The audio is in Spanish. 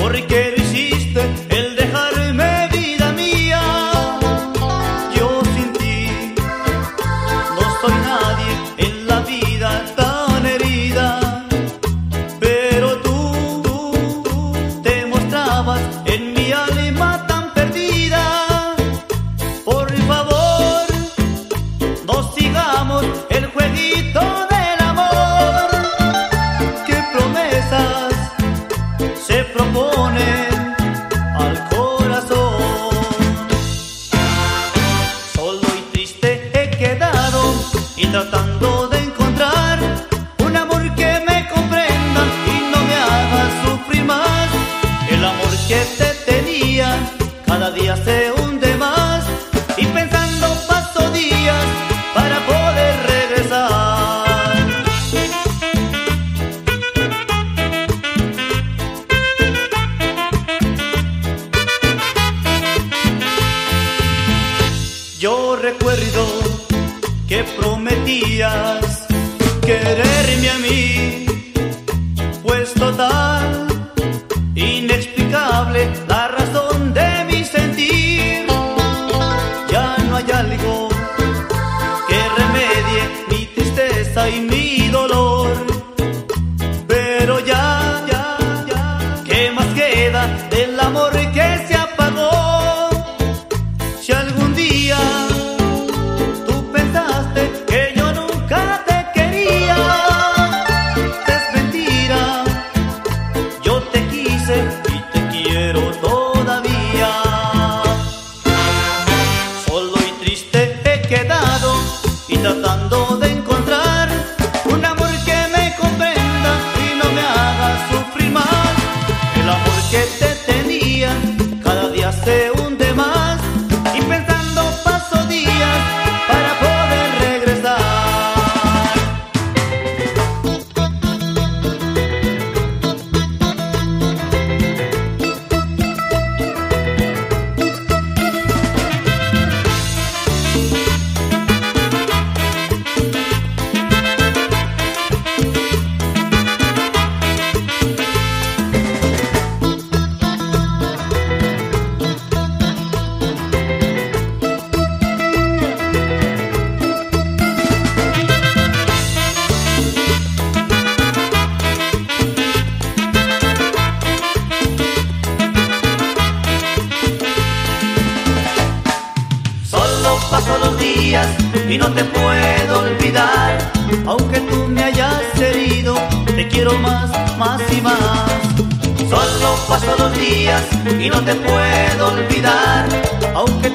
porque lo hiciste el dejarme vida mía. Yo sin ti no soy nada. proponen al corazón. Solo y triste he quedado y tratando de encontrar un amor que me comprenda y no me haga sufrir más. El amor que te tenía cada día se Yo recuerdo que prometías quererme a mí, pues total, inexplicable la razón de mi sentir. Ya no hay algo que remedie mi tristeza y mi dolor, tratando de paso los días y no te puedo olvidar. Aunque tú me hayas herido, te quiero más, más y más. Solo paso los días y no te puedo olvidar. Aunque